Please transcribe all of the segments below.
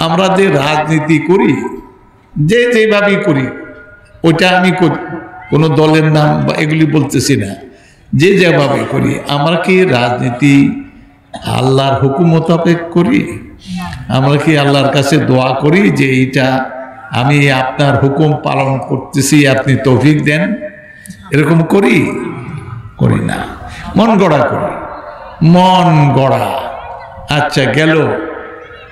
আমরা যে রাজনীতি করি, যে যেভাবেই করি ওটা আমি কোনো দলের নাম বা এগুলি বলতেছি না। যে যেভাবে করি, আমরা কি রাজনীতি আল্লাহর হুকুম মোতাবেক করি? আমরা কি আল্লাহর কাছে দোয়া করি যে এইটা আমি আপনার হুকুম পালন করতেছি, আপনি তৌফিক দেন? এরকম করি? করি না। মন গড়া করি। মন গড়া। আচ্ছা গেল।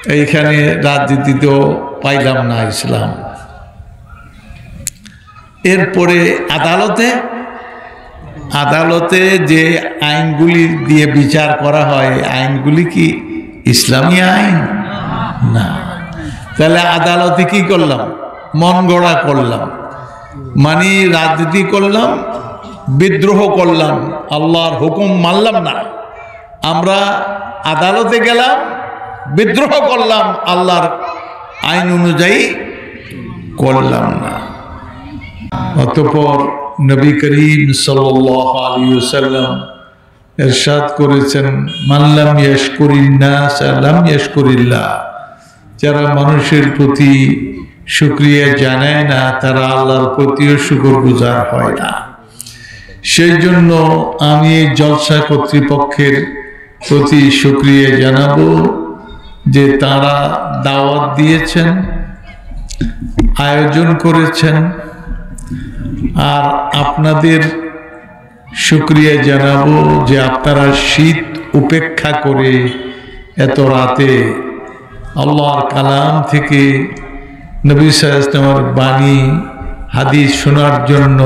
এইখানে রাজনীতিতেও পাইলাম না ইসলাম। এরপরে আদালতে আদালতে যে আইনগুলি দিয়ে বিচার করা হয়, আইনগুলি কি ইসলামী আইন? না। তাহলে আদালতে কি করলাম? মন গড়া করলাম। মানে রাজনীতি করলাম, বিদ্রোহ করলাম। আল্লাহর হুকুম মানলাম না। আমরা আদালতে গেলাম বিদ্রোহ করলাম, আল্লাহর আইন অনুযায়ী করলাম না। অতপর নবী করিম সাল্লাম এরশাদ করেছেন ইয়াশকুরিন্না সাল্লাম ইয়াশকুরিল্লাহ। যারা মানুষের প্রতি শুক্রিয়া জানায় না, তারা আল্লাহর প্রতিও শুকর গুজার হয় না। সেই জন্য আমি জলসা কর্তৃপক্ষের প্রতি শুক্রিয়া জানাব। যে তারা দাওয়াত দিয়েছেন, আয়োজন করেছেন, আর আপনাদের শুক্রিয়া জানাব যে আপনারা শীত উপেক্ষা করে এত রাতে আল্লাহর কালাম থেকে নবী সাহা বাণী, হাদিস শোনার জন্য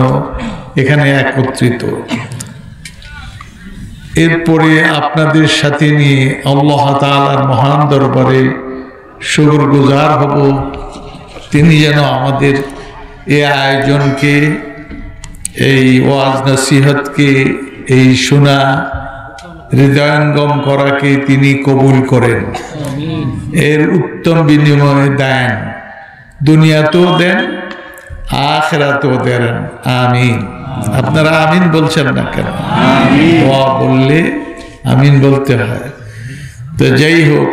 এখানে একত্রিত। এরপরে আপনাদের সাথে নিয়ে আল্লাহ তালার মহান দরবারে শুকর গুজার হব। তিনি যেন আমাদের এ আয়োজনকে, এই ওয়াজ নসিহতকে, এই শোনা, হৃদয়ঙ্গম করাকে তিনি কবুল করেন। এর উত্তম বিনিময়ে দেন। দুনিয়াতেও দেন, আখেরাতেও দেন। আমিন। আপনারা আমিন বলছেন না কেন? ওয়া বললে আমিন বলতে হয়। তো যাই হোক,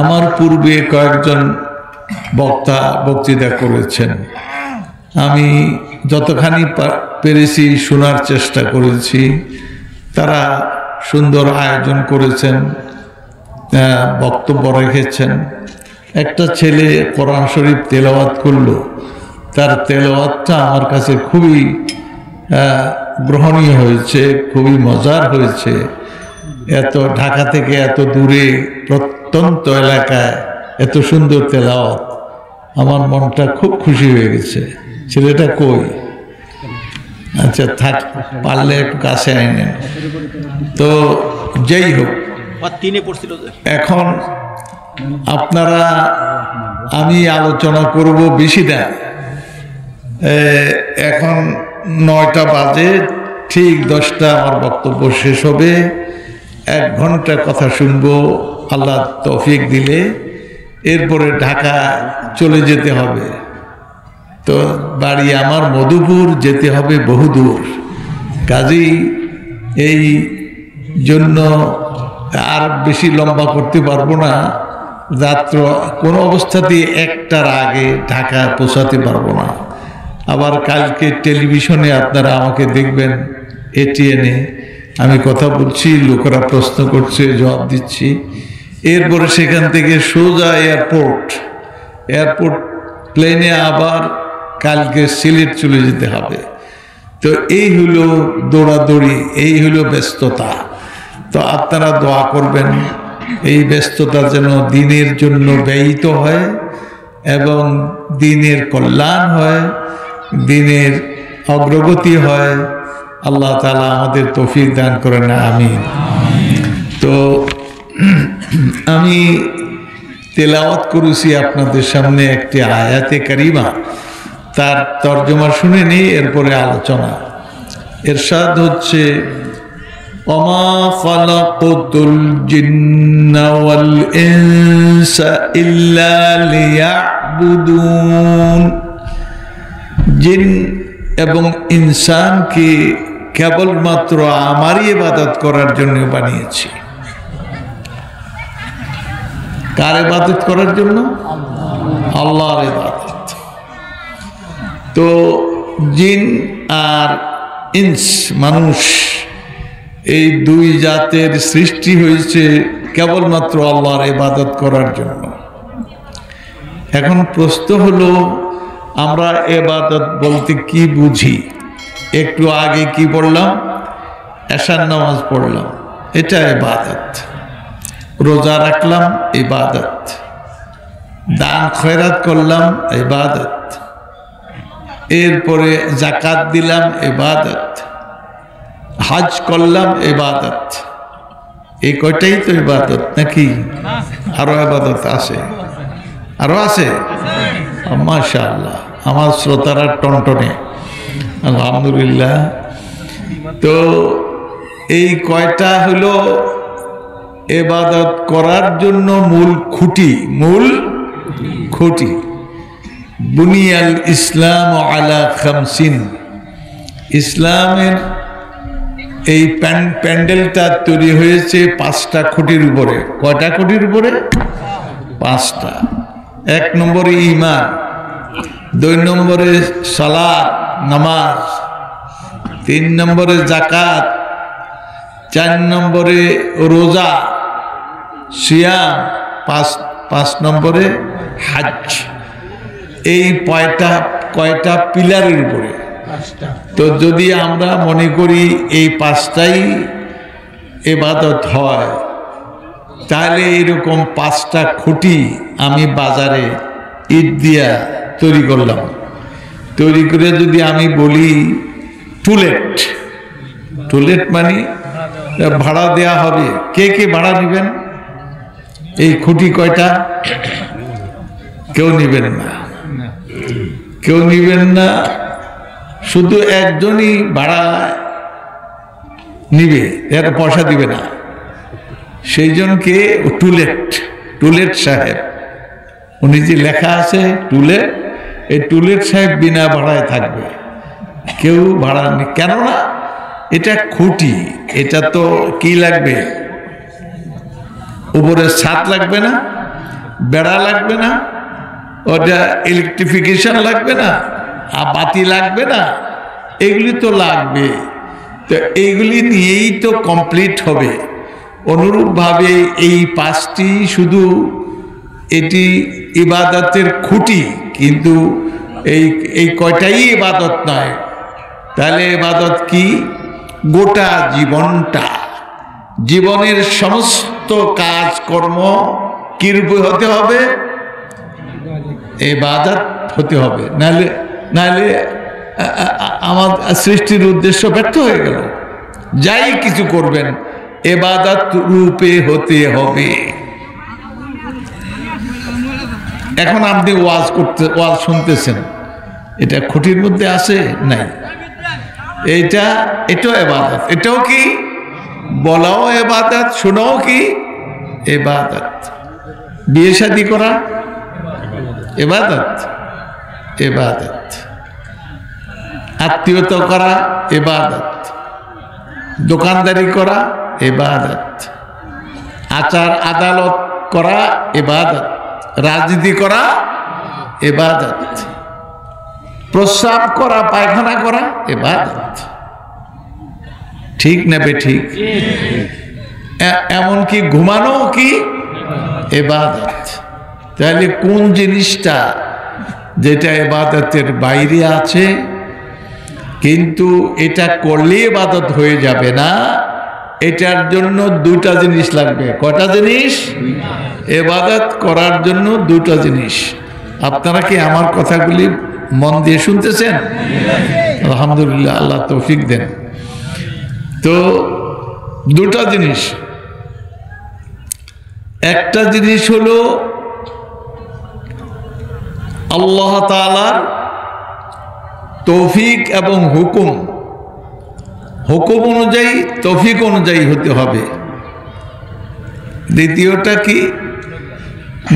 আমার পূর্বে কয়েকজন বক্তা বক্তৃতা করেছেন। আমি যতখানি পেরেছি শোনার চেষ্টা করেছি, তারা সুন্দর আয়োজন করেছেন বক্তব্য রেখেছেন। একটা ছেলে কোরআন শরীফ তেলাওয়াত করল। তার তেলাওয়াতটা আমার কাছে খুবই গ্রহণীয় হয়েছে, খুবই মজার হয়েছে। এত ঢাকা থেকে এত দূরে, প্রত্যন্ত এলাকায় এত সুন্দর তেলাওয়াত, আমার মনটা খুব খুশি হয়ে গেছে। ছেলেটা কই? আচ্ছা থাক, পারলে একটু কাছে আইনেন তো যেই হোক, এখন আপনারা আমি আলোচনা করব বেশি না এখন নয়টা বাজে, ঠিক দশটা আমার বক্তব্য শেষ হবে। এক ঘণ্টা কথা শুনব, আল্লাহ তৌফিক দিলে। এরপরে ঢাকা চলে যেতে হবে। তো বাড়ি আমার মধুপুর, যেতে হবে বহুদূর কাজেই এই জন্য আর বেশি লম্বা করতে পারব না। রাত্র কোনো অবস্থাতেই একটার আগে ঢাকা পৌঁছাতে পারব না। আবার কালকে টেলিভিশনে আপনারা আমাকে দেখবেন, এটিএনে। আমি কথা বলছি, লোকেরা প্রশ্ন করছে, জবাব দিচ্ছি। এরপরে সেখান থেকে সোজা এয়ারপোর্ট। এয়ারপোর্ট প্লেনে আবার কালকে সিলেট চলে যেতে হবে। তো এই হলো দৌড়াদৌড়ি, এই হলো ব্যস্ততা। তো আপনারা দোয়া করবেন, এই ব্যস্ততা যেন দিনের জন্য ব্যয়িত হয় এবং দিনের কল্যাণ হয়। দিনের অগ্রগতি হয়। আল্লাহ তালা আমাদের তফির দান করে না আমি তো আমি তেলাওয়াত করেছি আপনাদের সামনে একটি আয়াতে কারিমা। তার তর্জমা শুনে নিই, এরপরে আলোচনা। এরশাদ হচ্ছে অমা খলাকুল জিন্নাওয়াল ইনসা জিন এবং ইনসানকে কেবলমাত্র আমারই ইবাদত করার জন্য বানিয়েছি। কার ইবাদত করার জন্য? আল্লাহর ইবাদত। তো জিন আর ইন্স, মানুষ, এই দুই জাতের সৃষ্টি হয়েছে কেবলমাত্র আল্লাহর ইবাদত করার জন্য। এখন প্রশ্ন হলো আমরা এবাদত বলতে কি বুঝি? একটু আগে কি পড়লাম? এশার নামাজ পড়লাম। এটা এবাদত। রোজা রাখলাম ইবাদত দান খয়রাত করলাম ইবাদত এরপরে জাকাত দিলাম ইবাদত হাজ করলাম ইবাদত এই কয়টাই তো ইবাদত নাকি? আরও ইবাদত আছে। আরও আছে? মাশা আল্লাহ আমার শ্রোতারা টনটনে। আলহামদুলিল্লাহ। তো এই কয়টা হলো এবাদত করার জন্য মূল খুঁটি? মূল খুঁটি। বুনিয়াল ইসলাম আলা খামসিন। ইসলামের এই প্যান- প্যান্ডেলটা তৈরি হয়েছে পাঁচটা খুঁটির উপরে। কয়টা খুঁটির উপরে? পাঁচটা। এক নম্বরে ইমান দুই নম্বরে সালাদ নামাজ, তিন নম্বরে জাকাত চার নম্বরে রোজা, সিয়াম, পাঁচ পাঁচ নম্বরে হাজ। এই কয়টা কয়টা পিলারের উপরে? তো যদি আমরা মনে করি এই পাঁচটাই এবাদত হয়, তাহলে এরকম পাঁচটা খুঁটি আমি বাজারে ইট দিয়া তৈরি করলাম। তৈরি করে যদি আমি বলি টুলেট। টুলেট মানে ভাড়া দেয়া হবে। কে কে ভাড়া নেবেন? এই খুঁটি কয়টা? কেউ নেবেন না। কেউ নেবেন না। শুধু একজনই ভাড়া নিবে এর পয়সা দিবে না। সেই জনকে টুলেট টুলেট সাহেব। উনি যে লেখা আছে, টুলেট এই টুলেট সাহেব বিনা ভাড়ায় থাকবে। কেউ ভাড়া নেই। কেননা এটা খুঁটি, এটা তো কি লাগবে? উপরে ছাদ লাগবে না, বেড়া লাগবে না, ওটা ইলেকট্রিফিকেশন লাগবে না, আর বাতি লাগবে না, এগুলি তো লাগবে। তো এইগুলি নিয়েই তো কমপ্লিট হবে। অনুরূপভাবে এই পাঁচটি শুধু এটি ইবাদতের খুঁটি কিন্তু এই এই কয়টাই এবাদত নয়। তাহলে এবাদত কি? গোটা জীবনটা। জীবনের সমস্ত কাজকর্ম কিরূপে হতে হবে? এবাদত হতে হবে। নাহলে নাহলে আমার সৃষ্টির উদ্দেশ্য ব্যর্থ হয়ে গেল। যাই কিছু করবেন এবাদত রূপে হতে হবে। এখন আপনি ওয়াজ করতে, ওয়াজ শুনতেছেন। এটা খুঁটির মধ্যে আছে? নাই। এইটা, এটাও এবাদত। এটাও কি? বলাও এবাদত, শোনাও কি? এবাদত। বিয়ে শাদি করা? এবাদত। এবাদত। আত্মীয়তা করা? এবাদত। দোকানদারি করা? এবাদত। আচার আদালত করা? এবাদত। রাজনীতি করা, এবাদত। প্রস্রাব করা, পায়খানা করা, এবাদত। ঠিক নেবে ঠিক এমনকি ঘুমানো কি? এবাদত। তাহলে কোন জিনিসটা যেটা এবাদতের বাইরে আছে, কিন্তু এটা করলে এবাদত হয়ে যাবে না এটার জন্য দুটা জিনিস লাগবে। কটা জিনিস? এবাদত করার জন্য দুটো জিনিস। আপনারা কি আমার কথাগুলি মন দিয়ে শুনতেছেন? আলহামদুলিল্লাহ, আল্লাহ তৌফিক দেন। তো দুটা জিনিস। একটা জিনিস হলো আল্লাহ তৌফিক এবং হুকুম। হুকুম অনুযায়ী, তফিক অনুযায়ী হতে হবে। দ্বিতীয়টা কি?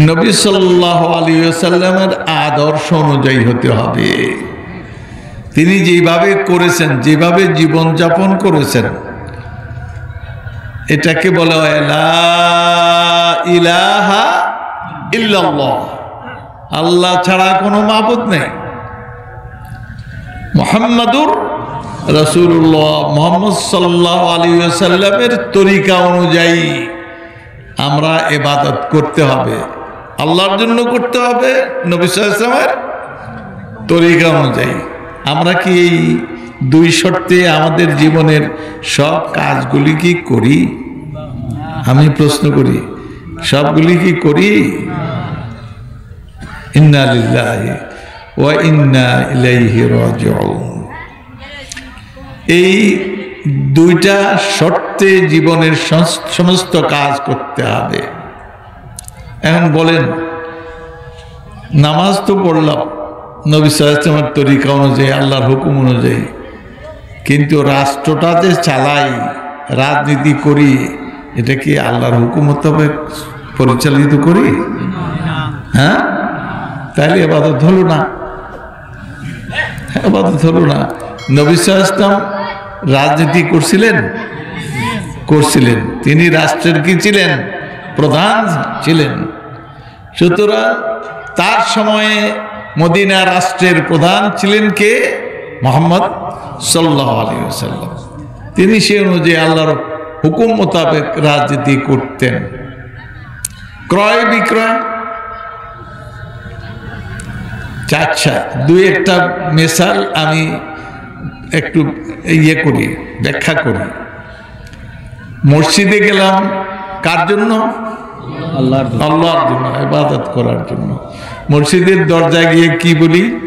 নবী সাল্লাহ আলী সাল্লামের আদর্শ অনুযায়ী হতে হবে। তিনি যেভাবে করেছেন, যেভাবে জীবনযাপন করেছেন, এটাকে বলা হয় ইলাহা ইল্লাল্লাহ। আল্লাহ ছাড়া কোনো মাবুদ নেই। মোহাম্মদুর রসুল্লাহ মোহাম্মদ সাল্লাহ আলী সাল্লামের তরিকা অনুযায়ী আমরা এবাদত করতে হবে। আল্লাহর জন্য করতে হবে, নবী সাল্লামের তরিকা অনুযায়ী। আমরা কি এই দুই শর্তে আমাদের জীবনের সব কাজগুলি কি করি? আমি প্রশ্ন করি, সবগুলি কি করি? ইন্না লিল্লাহি ওয়া ইন্না ইলাইহি রাজিউন। এই দুইটা শর্তে জীবনের সমস্ত কাজ করতে হবে। এখন বলেন, নামাজ তো পড়লাম, নবী সাল্লামের তরিকা অনুযায়ী, আল্লাহর হুকুম অনুযায়ী। কিন্তু রাষ্ট্রটা যে চালাই, রাজনীতি করি, এটা কি আল্লাহর হুকুম মোতাবেক পরিচালিত করি? হ্যাঁ? তাহলে এবাদত হলো না। এবাদত হলো না। নবী সাল্লাম রাজনীতি করছিলেন? করছিলেন। তিনি রাষ্ট্রের কি ছিলেন? প্রধান ছিলেন। সুতরাং তার সময়ে মদিনা রাষ্ট্রের প্রধান ছিলেন কে? মোহাম্মদ সাল্লাহ তিনি সে অনুযায়ী আল্লাহর হুকুম মোতাবেক রাজনীতি করতেন। ক্রয় বিক্রয়? আচ্ছা দুই একটা মেশাল আমি একটু ইয়ে করি ব্যাখ্যা করি। মসজিদে গেলাম কার জন্য? আল্লাহর আল্লাহর জন্য ইবাদত করার জন্য। মসজিদের দরজায় গিয়ে কি বলি?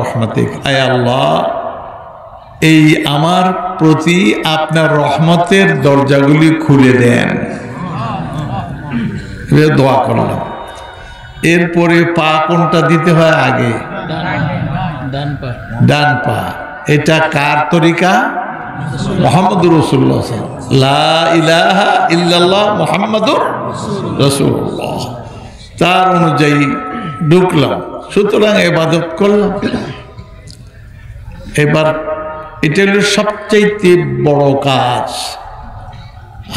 রহমাতিক। আয় আল্লাহ এই আমার প্রতি আপনার রহমতের দরজাগুলি খুলে দেন। দোয়া করলাম। এরপরে পা কোনটা দিতে হয় আগে? ডান পা। ডান পা। এটা কার তরিকা? মোহাম্মদ রসুল্লাহ লা ইলাহা ইল্লাল্লাহ মোহাম্মদুর রসুল্লাহ তার অনুযায়ী ঢুকলাম। সুতরাং এবাদত করলাম। এবার এটা হলো সবচাইতে বড় কাজ।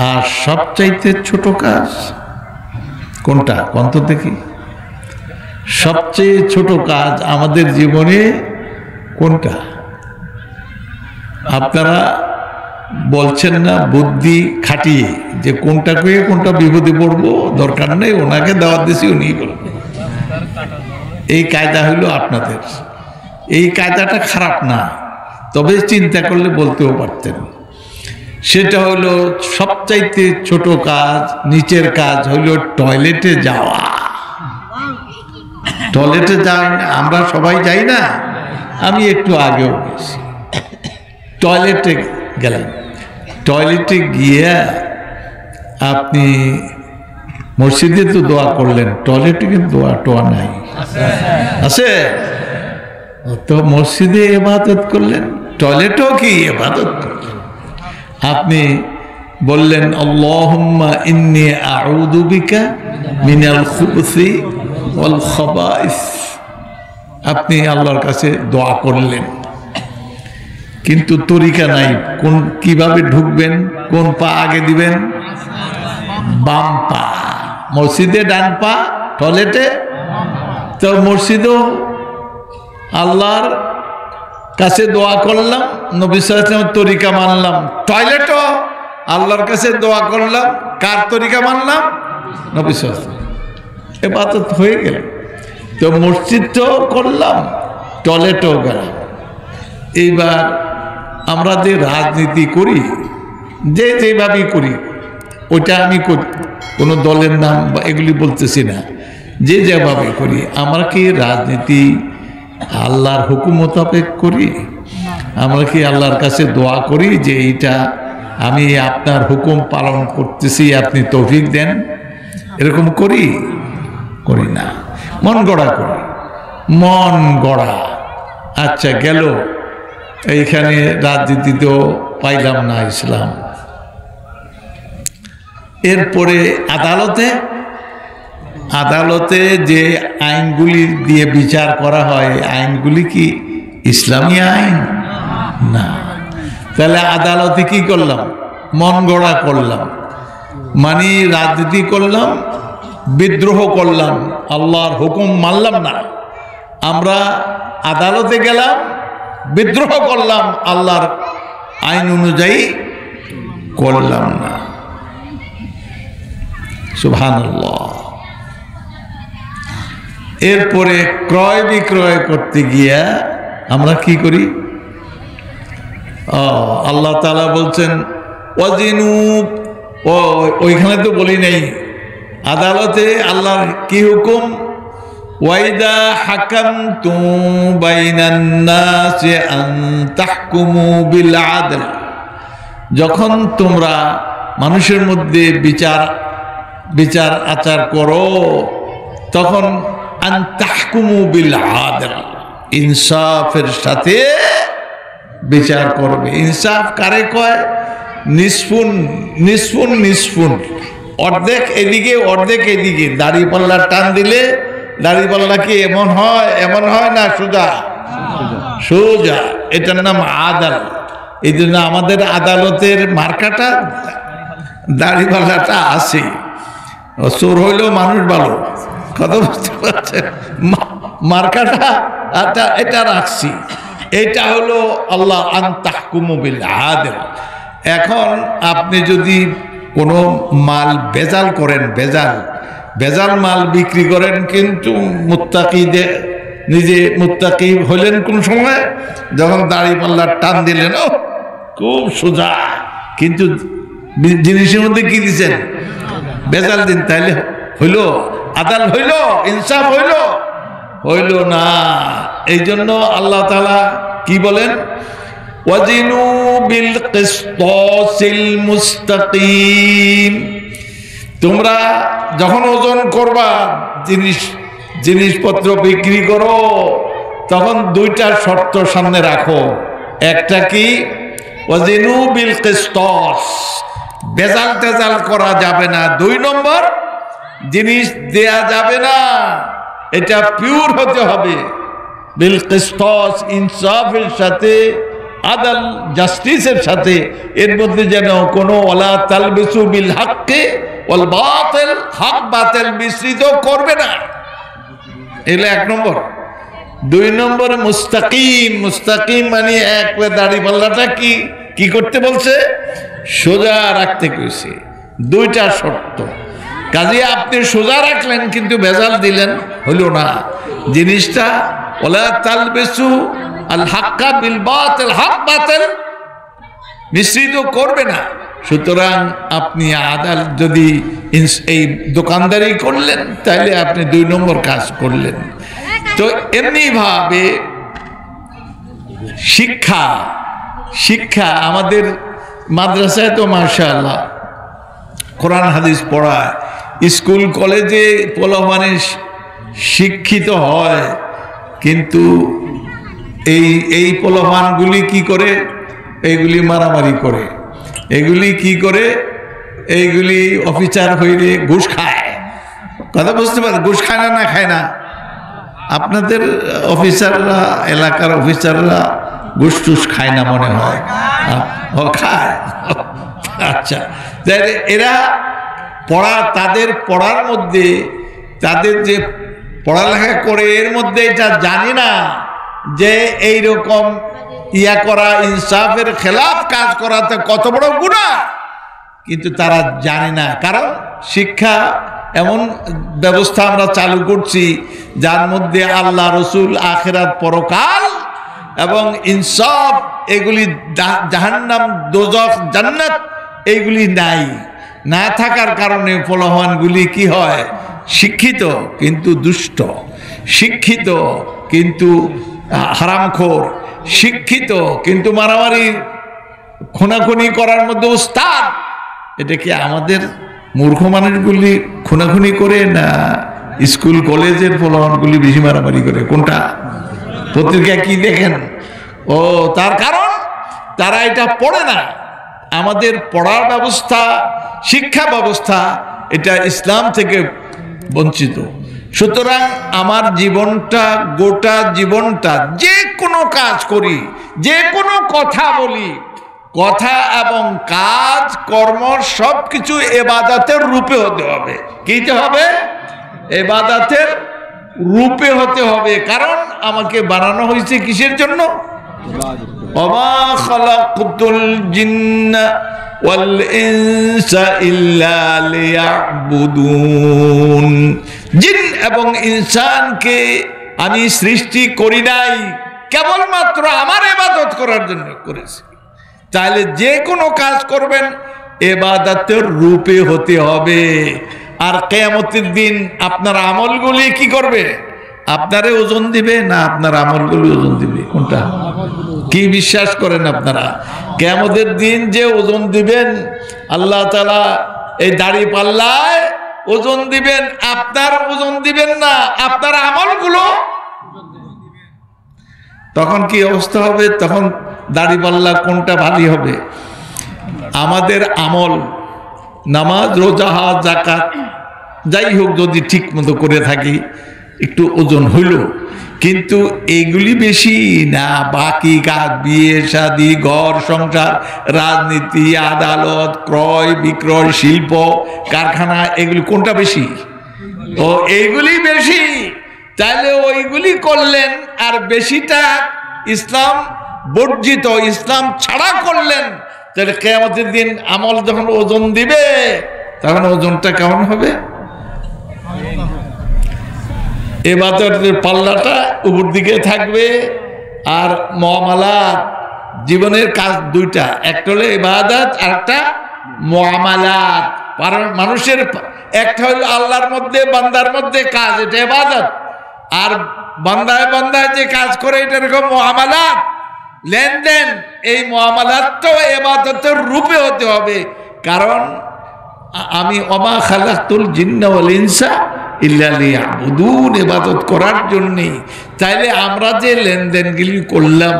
আর সবচাইতে ছোট কাজ কোনটা? কন্ত দেখি। সবচেয়ে ছোট কাজ আমাদের জীবনে কোনটা? আপনারা বলছেন না বুদ্ধি খাটিয়ে যে কোনটা কয়ে কোনটা বিপদে পড়ব, দরকার নেই, ওনাকে দেওয়ার দিছি উনি এই কায়দা হইল আপনাদের। এই কায়দাটা খারাপ না, তবে চিন্তা করলে বলতেও পারতেন। সেটা হলো সবচাইতে ছোট কাজ, নিচের কাজ হইল টয়লেটে যাওয়া। টয়লেটে যাই না আমরা সবাই যাই না। আমি একটু আগেও গেছি। টয়লেটে গেলাম। টয়লেটে গিয়ে আপনি মসজিদে তো দোয়া করলেন টয়লেটে কিন্তু দোয়া টোয়া নাই। আছে? তো মসজিদে এবাদত করলেন টয়লেটেও কি এবাদত করলেন? আপনি বললেন আল্লাহুম্মা ইন্নি আউযু বিকা মিনাল খুবসি আপনি আল্লাহর কাছে দোয়া করলেন। কিন্তু তরিকা নাই, কোন কীভাবে ঢুকবেন, কোন পা আগে দিবেন? বাম পা। মসজিদে ডান পা, টয়লেটে? তো মসজিদেও আল্লাহর কাছে দোয়া করলাম, নবী সাল্লামের তরিকা মানলাম। টয়লেটও আল্লাহর কাছে দোয়া করলাম, কার তরিকা মানলাম? নবী সাল্লাম এবাদত হয়ে গেল। তো মসজিদটাও করলাম টয়লেটও গেলাম। এইবার আমরা যে রাজনীতি করি, যে যেভাবেই করি, ওইটা আমি কোনো দলের নাম বা এগুলি বলতেছি না। যে যেভাবে করি, আমরা কি রাজনীতি আল্লাহর হুকুম মোতাবেক করি? আমরা কি আল্লাহর কাছে দোয়া করি যে এইটা আমি আপনার হুকুম পালন করতেছি, আপনি তৌফিক দেন? এরকম করি? করি না। মন গড়া করি। মন গড়া। আচ্ছা গেল। এইখানে রাজনীতিতেও পাইলাম না ইসলাম। এরপরে আদালতে আদালতে যে আইনগুলি দিয়ে বিচার করা হয়, আইনগুলি কি ইসলামী আইন? না। তাহলে আদালতে কি করলাম? মন গড়া করলাম। মানে রাজনীতি করলাম বিদ্রোহ করলাম, আল্লাহর হুকুম মানলাম না। আমরা আদালতে গেলাম, বিদ্রোহ করলাম, আল্লাহর আইন অনুযায়ী করলাম না। সুবহানাল্লাহ। এরপরে ক্রয় বিক্রয় করতে গিয়া আমরা কি করি? আল্লাহ তালা বলছেন অজিনু ওইখানে তো বলি নেই আদালতে আল্লাহর কি হুকুম? যখন তোমরা মানুষের মধ্যে বিচার বিচার আচার করো, তখন ইনসাফের সাথে বিচার করবে। ইনসাফ কারে কয়? নিষ্পুন নিষ্পুন নিষ্পুন অর্ধেক এদিকে অর্ধেক এদিকে। দাড়ি পাল্লা টান দিলে দাড়ি পাল্লা কি এমন হয় এমন হয় না সোজা? সোজা। এটার নাম আদাল এই জন্য আমাদের আদালতের মার্কাটা দাড়িপাল্লাটা আছে। চোর হইলেও মানুষ ভালো। কথা বুঝতে পারছেন? মার্কাটা এটা এটা রাখছি। এটা হলো আল্লাহ আন্তাহকুমবিল আদেল। এখন আপনি যদি কোনো মাল বেজাল করেন, বেজাল। বেজাল মাল বিক্রি করেন কিন্তু মুত্তাকিদে, নিজে মুত্তাকি হলেন কোন সময়? যখন দাড়ি পাল্লার টান দিলেন ও খুব সোজা। কিন্তু জিনিসের মধ্যে কি দিচ্ছেন বেজাল দিন, তাইলে হইল, আদাল হইল, ইনসাফ হইল। হইল না। এই জন্য আল্লাহ তালা কি বলেন? তোমরা যখন ওজন করবা, জিনিস জিনিসপত্র বিক্রি করো, তখন দুইটা শর্ত সামনে রাখো। একটা কি? ওয়াজিনু বিল কিসতাস বেজাল টেজাল করা যাবে না। দুই নম্বর, জিনিস দেয়া যাবে না। এটা পিওর হতে হবে। বিল কিসতাস ইনসাফের সাথে আদাল জাস্টিসের সাথে এর মধ্যে যেন কোনো ওলা তালবিসু বিল হাক্কে ওয়াল বাতিল, হক বাতিল মিশ্রিত করবে না। এগুলো এক নম্বর। দুই নম্বর, মুস্তাকিম। মুস্তাকিম মানে এক দাড়ি পাল্লাটা কি? কি করতে বলছে? সোজা রাখতে কইছে। দুইটা শর্ত। কাজে আপনি সোজা রাখলেন, কিন্তু ভেজাল দিলেন, হলো না। জিনিসটা, ওলা তাল বেসু আল হাক্কা বিল বাতিল, হক বাতিল মিশ্রিত করবে না। সুতরাং আপনি আদাল যদি এই দোকানদারি করলেন তাহলে আপনি দুই নম্বর কাজ করলেন। তো এমনি ভাবে শিক্ষা শিক্ষা আমাদের মাদ্রাসায় তো মার্শাল্লাহ কোরআন, হাদিস পড়ায়। স্কুল কলেজে পোলামানে শিক্ষিত হয়, কিন্তু এই এই পোলামানগুলি কি করে? এইগুলি মারামারি করে। এগুলি কি করে? এইগুলি অফিসার হইলে ঘুষ খায়। কথা বুঝতে পারে ঘুষ খায় না না খায় না? আপনাদের অফিসাররা, এলাকার অফিসাররা ঘুষ টুস খায় না মনে হয়? খায়? আচ্ছা। এরা পড়া, তাদের পড়ার মধ্যে, তাদের যে পড়ালেখা করে, এর মধ্যে এটা জানি না যে এই রকম ইয়া করা, ইনসাফের খেলাফ কাজ করাতে কত বড় গুণা? কিন্তু তারা জানে না। কারণ শিক্ষা এমন ব্যবস্থা আমরা চালু করছি, যার মধ্যে আল্লাহ রসুল আখেরাত পরকাল এবং ইনসাফ, এগুলি জাহান্নাম, দোজখ, জান্নাত, এইগুলি নাই। না থাকার কারণে ফলহানগুলি কি হয়? শিক্ষিত কিন্তু দুষ্ট। শিক্ষিত কিন্তু হারামখোর। শিক্ষিত কিন্তু মারামারি, খুনাখুনি করার মধ্যে উস্তাদ। এটা কি আমাদের মূর্খ মানুষগুলি খুনাখুনি করে না স্কুল, কলেজের ফলনগুলি বেশি মারামারি করে? কোনটা? পত্রিকা কি দেখেন? ও, তার কারণ তারা এটা পড়ে না। আমাদের পড়ার ব্যবস্থা, শিক্ষা ব্যবস্থা, এটা ইসলাম থেকে বঞ্চিত। সুতরাং আমার জীবনটা, গোটা জীবনটা, যে কোনো কাজ করি, যে কোনো কথা বলি, কথা এবং কাজ, কর্ম সব কিছু এবাদাতের রূপে হতে হবে। কিতে হবে? এবাদাতের রূপে হতে হবে। কারণ আমাকে বানানো হয়েছে কিসের জন্য? وما خلقت الجن والإنس إلا ليعبدون জিন এবং ইনসানকে আমি সৃষ্টি করি নাই কেবলমাত্র আমার এবাদত করার জন্য করেছি তাহলে যে কোনো কাজ করবেন এবাদতের রূপে হতে হবে আর কেয়ামতের দিন আপনার আমলগুলি কি করবে আপনারে ওজন দিবে না আপনার আমলগুলি ওজন দিবে কোনটা কি বিশ্বাস করেন আপনারা? কেমতের দিন যে ওজন দিবেন, আল্লাহ তালা এই দাড়ি পাল্লায় ওজন দিবেন। আপনার ওজন দিবেন না, আপনার আমলগুলো। তখন কি অবস্থা হবে? তখন দাড়ি পাল্লা কোনটা ভারী হবে? আমাদের আমল, নামাজ, রোজা হাত জাকাত যাই হোক যদি ঠিক মতো করে থাকি একটু ওজন হইল। কিন্তু এগুলি বেশি না, বাকি কাজ, বিয়ে, শাদি, ঘর, সংসার, রাজনীতি, আদালত, ক্রয়, বিক্রয়, শিল্প, কারখানা, এগুলি কোনটা বেশি? ও এইগুলি বেশি। তাহলে ওইগুলি করলেন, আর বেশিটা ইসলাম বর্জিত, ইসলাম ছাড়া করলেন, তাহলে কেয়ামতের দিন আমল যখন ওজন দিবে, তখন ওজনটা কেমন হবে? এবাদতের পাল্লাটা উপর দিকে থাকবে আর মহামালাত জীবনের কাজ দুইটা। একটা হলো এবাদত আর একটা মহামালাত মানুষের একটা হলো আল্লাহর মধ্যে, বান্দার মধ্যে কাজ, এটা এবাদত আর বান্দায় বান্দায় যে কাজ করে, এটা এরকম মহামালাত। লেনদেন, এই মহামালাত তো এবাদতের রূপে হতে হবে। কারণ আমি অমা খালাকুল জিন্না ওয়াল ইনসা ইল্লালিয়াবুদুন ইবাদত করার জন্যে। তাইলে আমরা যে লেনদেনগুলি করলাম